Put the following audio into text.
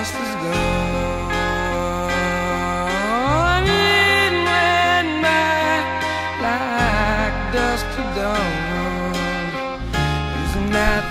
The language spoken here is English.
past is gone. It went back like dust to dawn. Isn't that